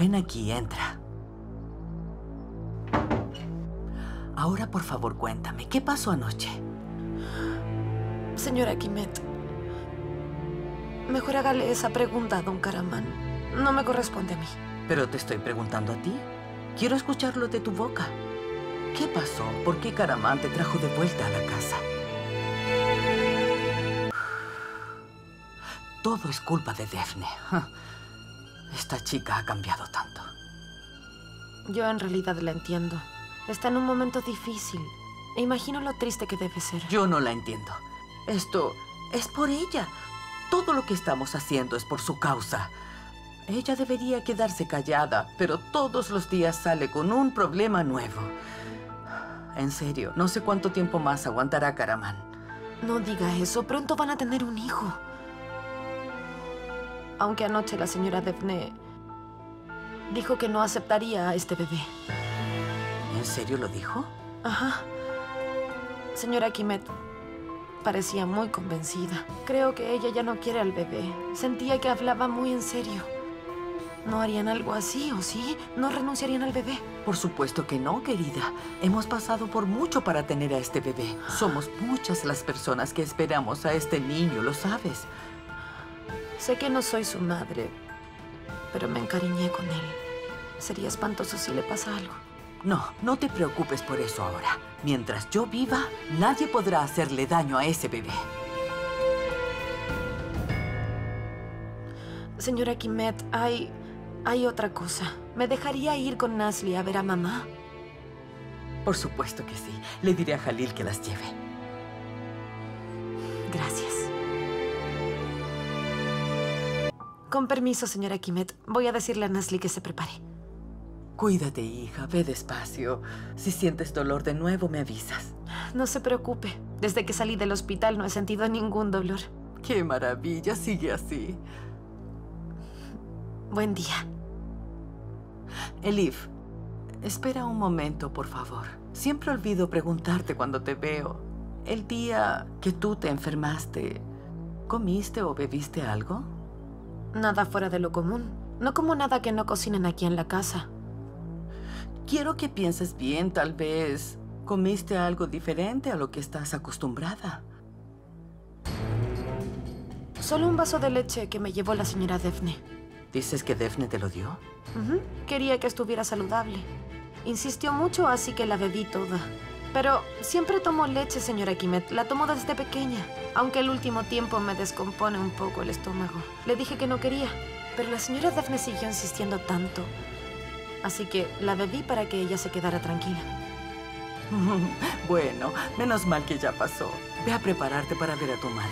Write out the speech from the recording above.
ven aquí, entra. Ahora, por favor, cuéntame, ¿qué pasó anoche? Señora Kimet, mejor hágale esa pregunta a don Karaman. No me corresponde a mí. Pero te estoy preguntando a ti. Quiero escucharlo de tu boca. ¿Qué pasó? ¿Por qué Karaman te trajo de vuelta a la casa? Todo es culpa de Defne. Esta chica ha cambiado tanto. Yo en realidad la entiendo. Está en un momento difícil. E imagino lo triste que debe ser. Yo no la entiendo. Esto es por ella. Todo lo que estamos haciendo es por su causa. Ella debería quedarse callada, pero todos los días sale con un problema nuevo. En serio, no sé cuánto tiempo más aguantará Karaman. No diga eso. Pronto van a tener un hijo. Aunque anoche la señora Defne dijo que no aceptaría a este bebé. ¿En serio lo dijo? Ajá. Señora Kimet parecía muy convencida. Creo que ella ya no quiere al bebé. Sentía que hablaba muy en serio. ¿No harían algo así, o sí? ¿No renunciarían al bebé? Por supuesto que no, querida. Hemos pasado por mucho para tener a este bebé. Somos muchas las personas que esperamos a este niño, lo sabes. Sé que no soy su madre, pero me encariñé con él. Sería espantoso si le pasa algo. No, no te preocupes por eso ahora. Mientras yo viva, nadie podrá hacerle daño a ese bebé. Señora Kimet, hay... hay otra cosa. ¿Me dejaría ir con Nasli a ver a mamá? Por supuesto que sí. Le diré a Jalil que las lleve. Gracias. Con permiso, señora Kimet. Voy a decirle a Nasli que se prepare. Cuídate, hija. Ve despacio. Si sientes dolor de nuevo, me avisas. No se preocupe. Desde que salí del hospital no he sentido ningún dolor. ¡Qué maravilla! Sigue así. Buen día. Elif, espera un momento, por favor. Siempre olvido preguntarte cuando te veo. El día que tú te enfermaste, ¿comiste o bebiste algo? Nada fuera de lo común. No como nada que no cocinen aquí en la casa. Quiero que pienses bien, tal vez comiste algo diferente a lo que estás acostumbrada. Solo un vaso de leche que me llevó la señora Defne. ¿Dices que Defne te lo dio? Quería que estuviera saludable. Insistió mucho, así que la bebí toda. Pero siempre tomo leche, señora Kimet. La tomo desde pequeña. Aunque el último tiempo me descompone un poco el estómago. Le dije que no quería. Pero la señora Daphne siguió insistiendo tanto. Así que la bebí para que ella se quedara tranquila. bueno, menos mal que ya pasó. Ve a prepararte para ver a tu madre.